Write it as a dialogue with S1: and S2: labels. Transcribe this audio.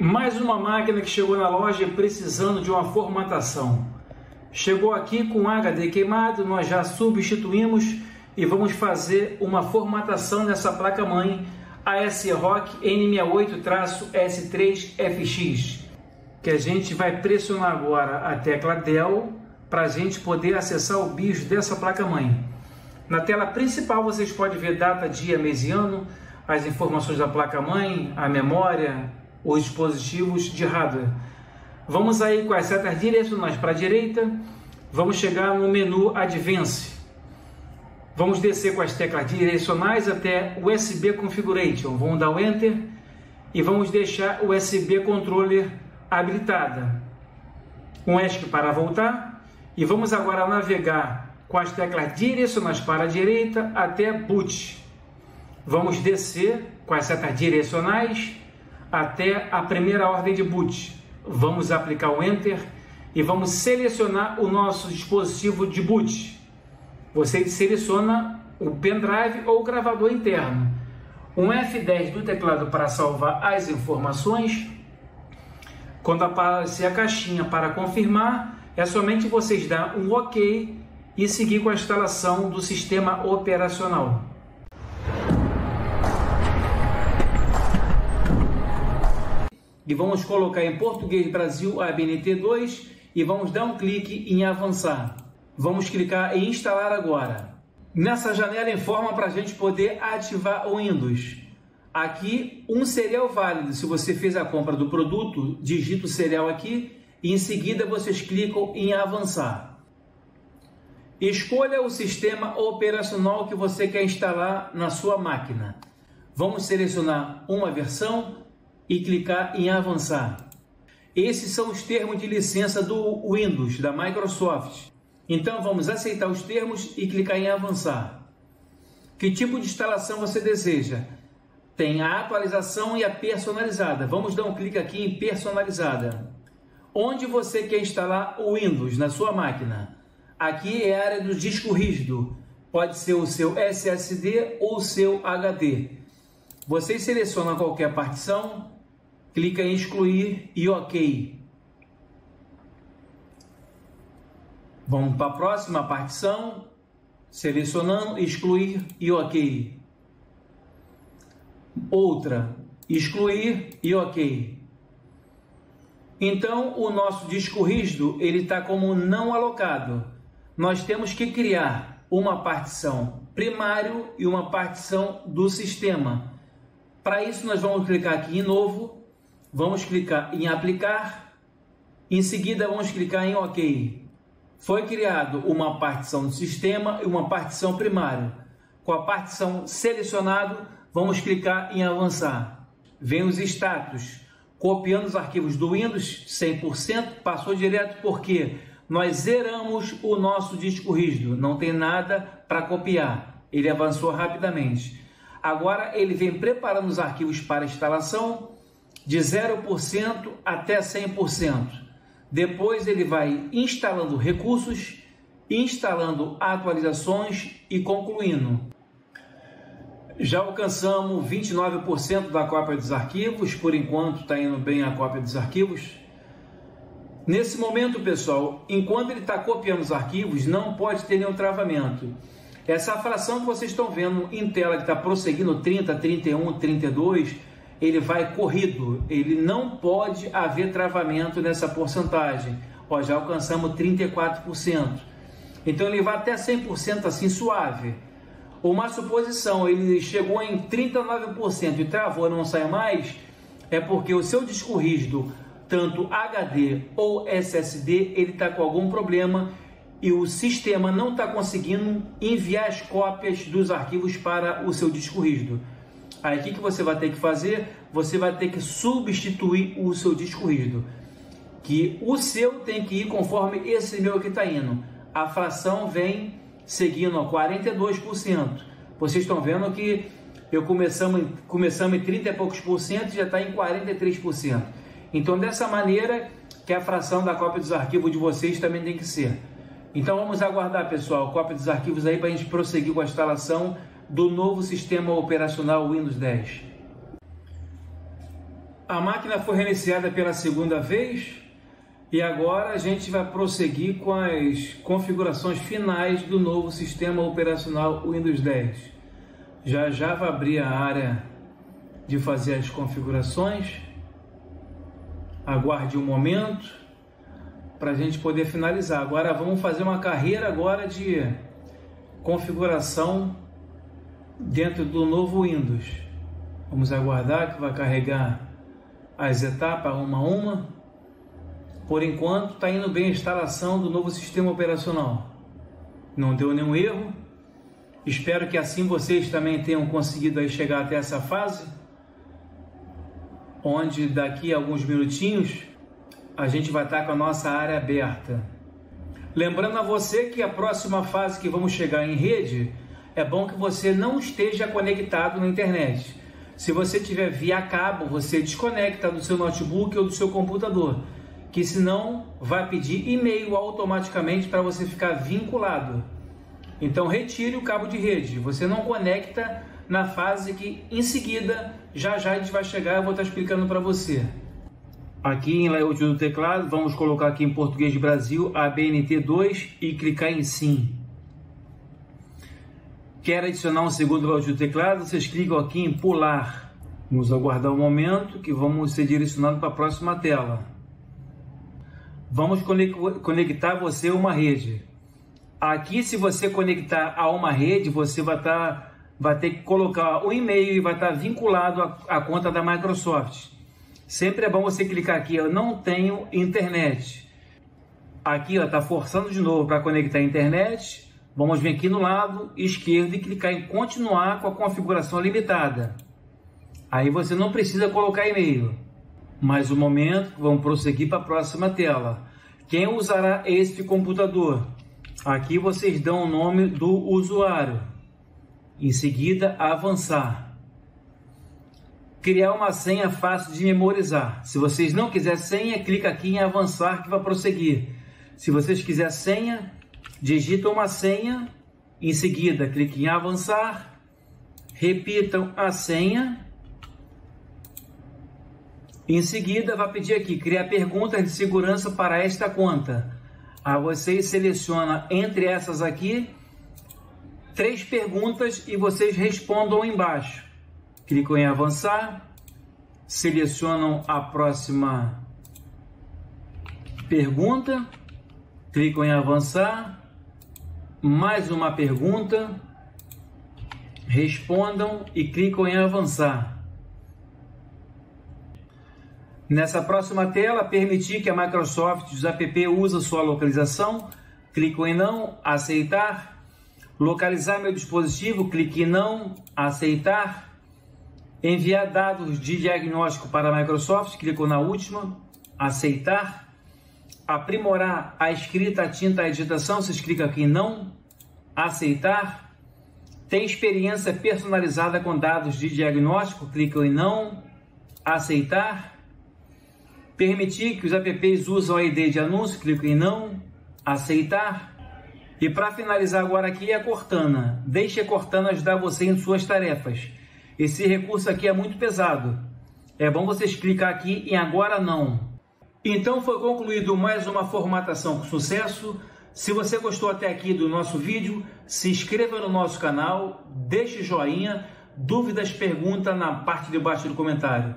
S1: Mais uma máquina que chegou na loja precisando de uma formatação. Chegou aqui com HD queimado, nós já substituímos e vamos fazer uma formatação nessa placa-mãe ASRock N68-S3FX, que a gente vai pressionar agora a tecla Del para a gente poder acessar o BIOS dessa placa-mãe. Na tela principal vocês podem ver data, dia, mês e ano, as informações da placa-mãe, a memória, os dispositivos de hardware. Vamos aí com as setas direcionais para a direita, vamos chegar no menu Advance. Vamos descer com as teclas direcionais até USB Configuration. Vamos dar o Enter e vamos deixar o USB Controller habilitada. Um ESC para voltar e vamos agora navegar com as teclas direcionais para a direita até Boot. Vamos descer com as setas direcionais até a primeira ordem de boot. Vamos aplicar o Enter e vamos selecionar o nosso dispositivo de boot. Você seleciona o pendrive ou o gravador interno. Um F10 do teclado para salvar as informações. Quando aparecer a caixinha para confirmar, é somente vocês dar um OK e seguir com a instalação do sistema operacional. E vamos colocar em português Brasil ABNT2 e vamos dar um clique em avançar. Vamos clicar em instalar agora. Nessa janela informa para a gente poder ativar o Windows. Aqui um serial válido. Se você fez a compra do produto, digita o serial aqui e em seguida vocês clicam em avançar. Escolha o sistema operacional que você quer instalar na sua máquina. Vamos selecionar uma versão e clicar em avançar. Esses são os termos de licença do Windows, da Microsoft. Então vamos aceitar os termos e clicar em avançar. Que tipo de instalação você deseja? Tem a atualização e a personalizada. Vamos dar um clique aqui em personalizada. Onde você quer instalar o Windows na sua máquina? Aqui é a área do disco rígido. Pode ser o seu SSD ou o seu HD. Você seleciona qualquer partição, clica em excluir e OK. Vamos para a próxima partição, selecionando, excluir e OK. Outra, excluir e OK. Então, o nosso disco rígido ele está como não alocado. Nós temos que criar uma partição primário e uma partição do sistema. Para isso, nós vamos clicar aqui em novo Vamos clicar em aplicar. Em seguida, vamos clicar em OK. Foi criado uma partição do sistema e uma partição primária. Com a partição selecionado, vamos clicar em avançar. Vem os status. Copiando os arquivos do Windows 100%, passou direto porque nós zeramos o nosso disco rígido, não tem nada para copiar. Ele avançou rapidamente. Agora ele vem preparando os arquivos para instalação de 0% até 100%. Depois ele vai instalando recursos, instalando atualizações e concluindo. Já alcançamos 29% da cópia dos arquivos, por enquanto está indo bem a cópia dos arquivos. Nesse momento, pessoal, enquanto ele está copiando os arquivos, não pode ter nenhum travamento. Essa fração que vocês estão vendo em tela que está prosseguindo 30, 31, 32, ele vai corrido, ele não pode haver travamento nessa porcentagem. Ó, já alcançamos 34%. Então ele vai até 100% assim suave. Uma suposição, ele chegou em 39% e travou não sai mais, é porque o seu disco rígido, tanto HD ou SSD, ele está com algum problema e o sistema não está conseguindo enviar as cópias dos arquivos para o seu disco rígido. Aí o que, que você vai ter que fazer? Você vai ter que substituir o seu disco rígido. Que o seu tem que ir conforme esse meu aqui está indo. A fração vem seguindo a 42%. Vocês estão vendo que eu começamos, começamos em 30 e poucos por cento já está em 43%. Então dessa maneira que a fração da cópia dos arquivos de vocês também tem que ser. Então vamos aguardar pessoal, cópia dos arquivos aí para a gente prosseguir com a instalação do novo sistema operacional Windows 10. A máquina foi reiniciada pela segunda vez e agora a gente vai prosseguir com as configurações finais do novo sistema operacional Windows 10. Já já vai abrir a área de fazer as configurações. Aguarde um momento para a gente poder finalizar. Agora vamos fazer uma carreira agora de configuração dentro do novo Windows. Vamos aguardar que vai carregar as etapas uma a uma. Por enquanto está indo bem a instalação do novo sistema operacional. Não deu nenhum erro. Espero que assim vocês também tenham conseguido chegar até essa fase, onde daqui a alguns minutinhos a gente vai estar com a nossa área aberta. Lembrando a você que a próxima fase que vamos chegar em rede, é bom que você não esteja conectado na internet. Se você tiver via cabo, você desconecta do seu notebook ou do seu computador, que senão vai pedir e-mail automaticamente para você ficar vinculado. Então retire o cabo de rede. Você não conecta na fase que em seguida já já a gente vai chegar, eu vou estar explicando para você. Aqui em layout do teclado, vamos colocar aqui em português Brasil a BNT2 e clicar em sim. Quer adicionar um segundo layout do teclado? Vocês clicam aqui em pular. Vamos aguardar um momento que vamos ser direcionados para a próxima tela. Vamos conectar você a uma rede. Aqui, se você conectar a uma rede, você vai, tá, vai ter que colocar o e-mail e vai estar tá vinculado à, à conta da Microsoft. Sempre é bom você clicar aqui, eu não tenho internet. Aqui está forçando de novo para conectar a internet. Vamos vir aqui no lado esquerdo e clicar em continuar com a configuração limitada. Aí você não precisa colocar e-mail. Mais um momento, vamos prosseguir para a próxima tela. Quem usará este computador? Aqui vocês dão o nome do usuário. Em seguida, avançar. Criar uma senha fácil de memorizar. Se vocês não quiserem senha, clica aqui em avançar que vai prosseguir. Se vocês quiserem senha, digitam uma senha, em seguida clique em avançar, repitam a senha. Em seguida, vai pedir aqui criar perguntas de segurança para esta conta. Aí vocês selecionam entre essas aqui três perguntas e vocês respondam embaixo. Clicam em avançar, selecionam a próxima pergunta, clicam em avançar, mais uma pergunta, respondam e clicam em avançar. Nessa próxima tela, permitir que a Microsoft os app use sua localização, clico em não, aceitar. Localizar meu dispositivo, clique em não, aceitar. Enviar dados de diagnóstico para a Microsoft, clico na última, aceitar aprimorar a escrita, a tinta, a digitação, vocês clicam aqui em não, aceitar, tem experiência personalizada com dados de diagnóstico, clicam em não, aceitar, permitir que os apps usem a ID de anúncio, clicam em não, aceitar, e para finalizar agora aqui é a Cortana, deixe a Cortana ajudar você em suas tarefas, esse recurso aqui é muito pesado, é bom vocês clicar aqui em agora não, então foi concluído mais uma formatação com sucesso. Se você gostou até aqui do nosso vídeo, se inscreva no nosso canal, deixe joinha, dúvidas, pergunta na parte de baixo do comentário.